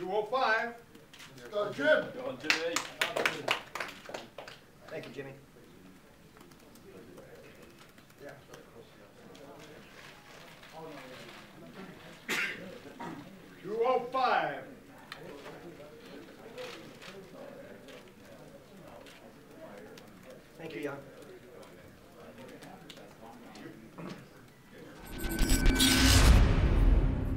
205. Uh, Jim. Go Jimmy. Thank you, Jimmy. Two oh five. Thank you, Young.